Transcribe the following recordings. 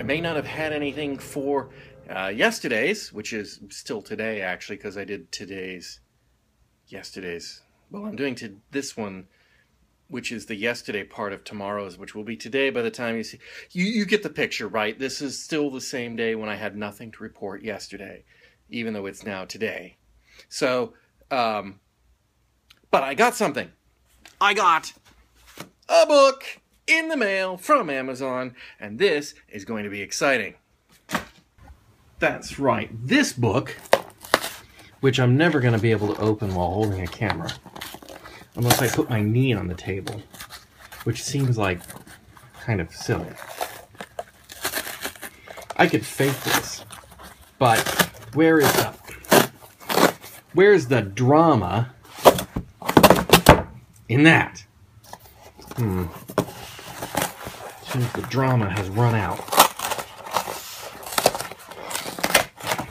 I may not have had anything for uh, yesterday's, which is still today actually, because I did today's, yesterday's. Well, I'm doing to this one, which is the yesterday part of tomorrow's, which will be today by the time you see. You you get the picture, right? This is still the same day when I had nothing to report yesterday, even though it's now today. So, um, but I got something. I got a book in the mail from Amazon, and this is going to be exciting. That's right, this book, which I'm never going to be able to open while holding a camera, unless I put my knee on the table, which seems like kind of silly. I could fake this, but where is the where's the drama in that? Hmm. Seems the drama has run out.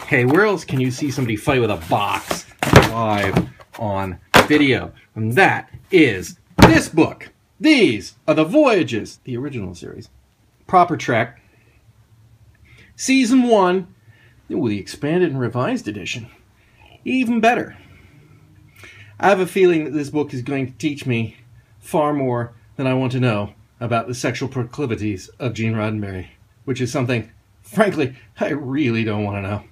Hey, where else can you see somebody fight with a box live on video? And that is this book. These are the Voyages, the original series. Proper Trek. Season 1, with the expanded and revised edition. Even better. I have a feeling that this book is going to teach me far more than I want to know about the sexual proclivities of Gene Roddenberry, which is something, frankly, I really don't want to know.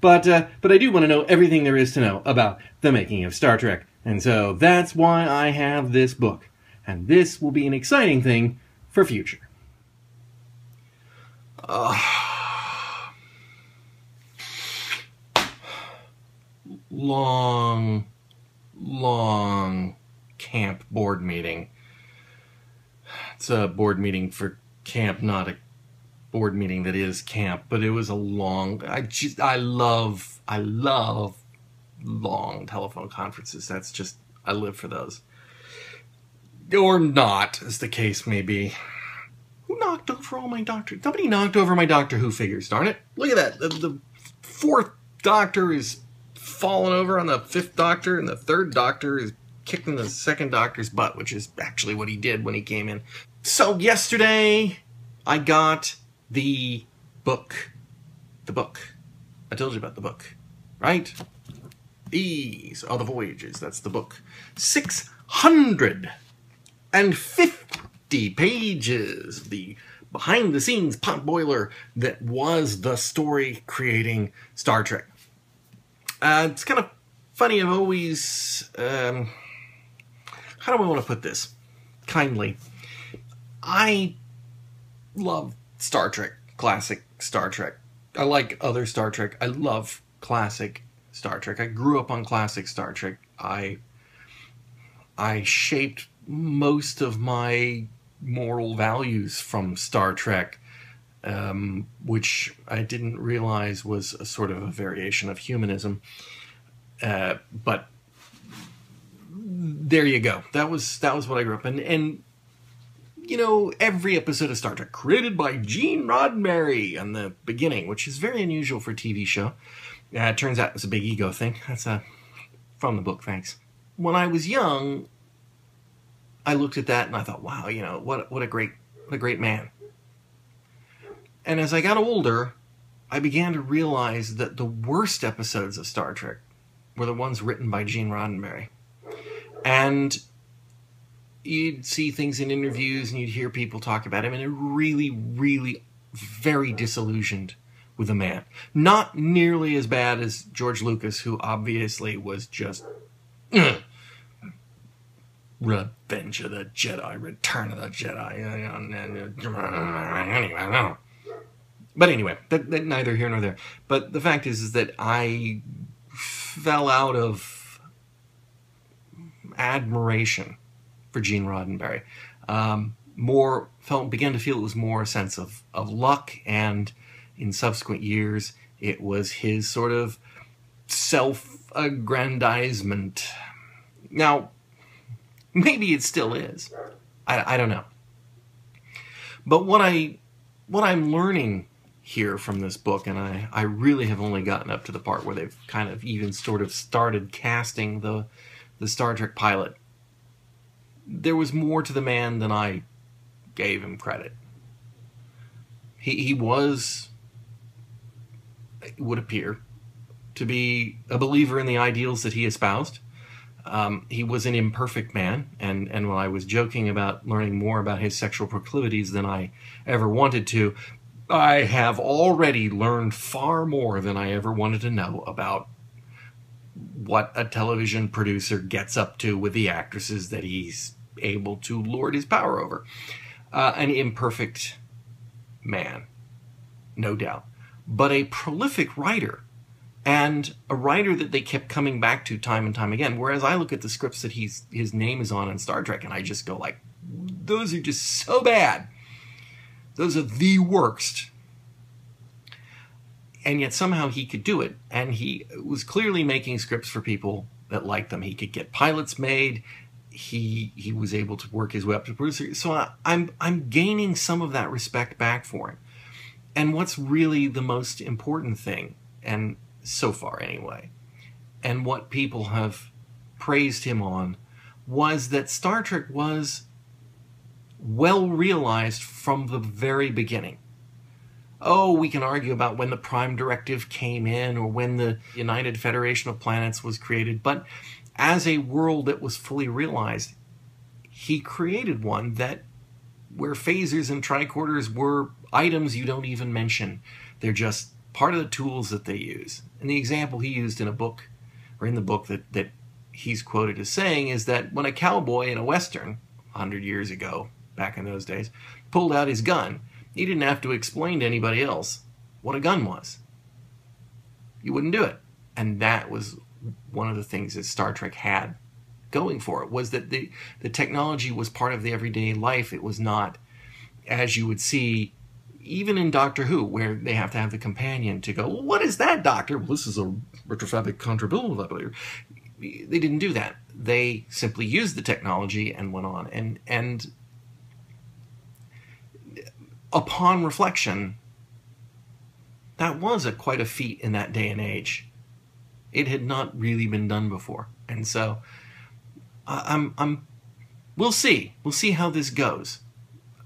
But uh, but I do want to know everything there is to know about the making of Star Trek, and so that's why I have this book, and this will be an exciting thing for future. Uh, long, long camp board meeting. It's a board meeting for camp, not a board meeting that is camp, but it was a long. I just I love I love long telephone conferences. That's just I live for those. Or not, as the case may be. Who knocked over all my Doctor? Somebody knocked over my Doctor Who figures. Darn it! Look at that. The, the fourth Doctor is falling over on the fifth Doctor, and the third Doctor is kicking the second Doctor's butt, which is actually what he did when he came in. So yesterday, I got the book. The book. I told you about the book, right? These are the voyages. That's the book. 650 pages. The behind the scenes pot boiler that was the story creating Star Trek. Uh, it's kind of funny. I've always. Um, how do I want to put this? Kindly. I love Star Trek, classic Star Trek. I like other Star Trek. I love classic Star Trek. I grew up on classic Star Trek. I I shaped most of my moral values from Star Trek, um, which I didn't realize was a sort of a variation of humanism. Uh, but there you go. That was that was what I grew up in, and you know, every episode of Star Trek created by Gene Roddenberry in the beginning, which is very unusual for a TV show. Uh, it turns out it's a big ego thing. That's uh, from the book, thanks. When I was young, I looked at that and I thought, wow, you know, what what a great what a great man. And as I got older, I began to realize that the worst episodes of Star Trek were the ones written by Gene Roddenberry. And you'd see things in interviews and you'd hear people talk about him, and it really, really very disillusioned with the man. Not nearly as bad as George Lucas, who obviously was just Revenge of the Jedi, Return of the Jedi. Uh, uh, anyway, But anyway, that, that neither here nor there. But the fact is, is that I fell out of admiration for Gene Roddenberry. Um, more felt began to feel it was more a sense of of luck, and in subsequent years, it was his sort of self-aggrandizement. Now, maybe it still is. I, I don't know. But what I what I'm learning here from this book, and I, I really have only gotten up to the part where they've kind of even sort of started casting the the Star Trek pilot there was more to the man than I gave him credit. He, he was, would appear, to be a believer in the ideals that he espoused. Um, he was an imperfect man, and, and when I was joking about learning more about his sexual proclivities than I ever wanted to, I have already learned far more than I ever wanted to know about what a television producer gets up to with the actresses that he's able to lord his power over. Uh, an imperfect man, no doubt, but a prolific writer and a writer that they kept coming back to time and time again. Whereas I look at the scripts that he's his name is on in Star Trek, and I just go like, those are just so bad. Those are the worst. And yet somehow he could do it, and he was clearly making scripts for people that liked them. He could get pilots made. He he was able to work his way up to producer. So I, I'm I'm gaining some of that respect back for him. And what's really the most important thing, and so far anyway, and what people have praised him on, was that Star Trek was well realized from the very beginning. Oh, we can argue about when the Prime Directive came in or when the United Federation of Planets was created, but as a world that was fully realized, he created one that where phasers and tricorders were items you don't even mention. They're just part of the tools that they use. And the example he used in a book, or in the book that, that he's quoted as saying, is that when a cowboy in a Western, 100 years ago, back in those days, pulled out his gun, he didn't have to explain to anybody else what a gun was. You wouldn't do it. And that was one of the things that Star Trek had going for it was that the, the technology was part of the everyday life. It was not, as you would see even in Doctor Who, where they have to have the companion to go, well, what is that, Doctor? Well, this is a retrofabric contrabillion. They didn't do that. They simply used the technology and went on. And and upon reflection, that was a quite a feat in that day and age. It had not really been done before, and so I'm I'm. We'll see. We'll see how this goes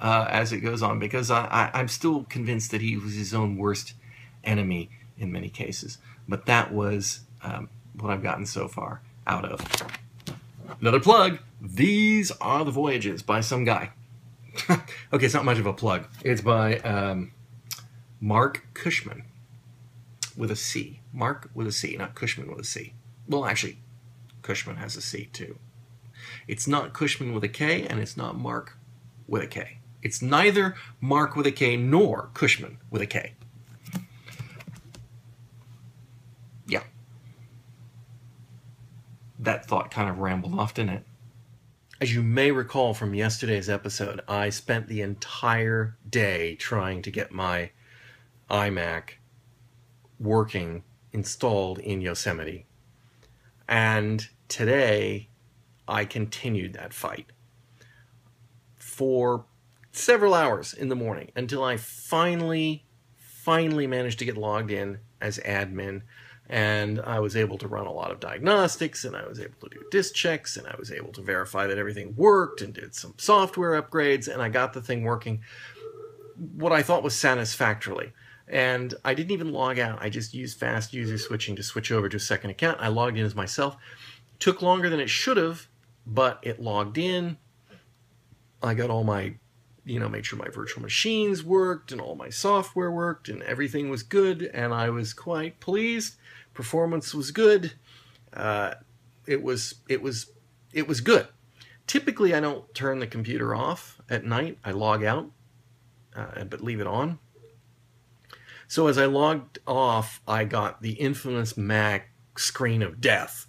uh, as it goes on because I, I, am still convinced that he was his own worst enemy in many cases. But that was um, what I've gotten so far out of. Another plug These Are the Voyages by some guy. okay, it's not much of a plug. It's by um, Marc Cushman with a C. Mark with a C, not Cushman with a C. Well, actually, Cushman has a C too. It's not Cushman with a K, and it's not Mark with a K. It's neither Mark with a K nor Cushman with a K. Yeah. That thought kind of rambled off, didn't it? As you may recall from yesterday's episode, I spent the entire day trying to get my iMac working installed in Yosemite. And today, I continued that fight for several hours in the morning until I finally, finally managed to get logged in as admin. And I was able to run a lot of diagnostics, and I was able to do disk checks, and I was able to verify that everything worked, and did some software upgrades, and I got the thing working what I thought was satisfactorily. And I didn't even log out. I just used fast user switching to switch over to a second account. I logged in as myself. Took longer than it should have, but it logged in. I got all my you know, made sure my virtual machines worked and all my software worked and everything was good, and I was quite pleased. Performance was good. Uh, it was it was it was good. Typically, I don't turn the computer off at night. I log out, uh, but leave it on. So as I logged off, I got the infamous Mac screen of death.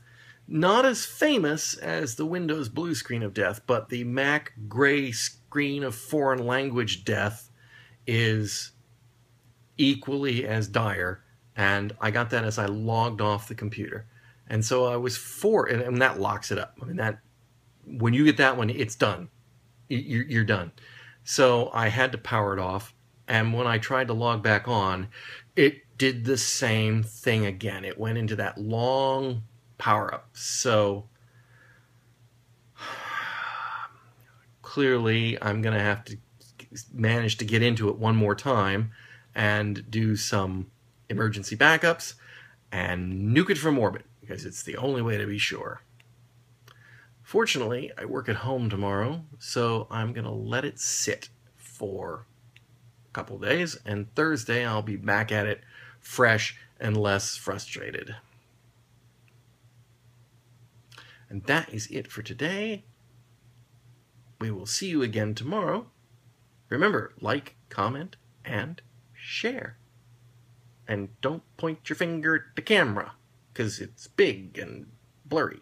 Not as famous as the Windows blue screen of death, but the Mac gray screen of foreign language death is equally as dire. And I got that as I logged off the computer. And so I was for, and, that locks it up. I mean, that, when you get that one, it's done. You're done. So I had to power it off. And when I tried to log back on, it did the same thing again. It went into that long power up. So clearly I'm going to have to manage to get into it one more time and do some emergency backups and nuke it from orbit because it's the only way to be sure. Fortunately, I work at home tomorrow, so I'm going to let it sit for couple days, and Thursday I'll be back at it fresh and less frustrated. And that is it for today. We will see you again tomorrow. Remember, like, comment, and share. And don't point your finger at the camera, because it's big and blurry.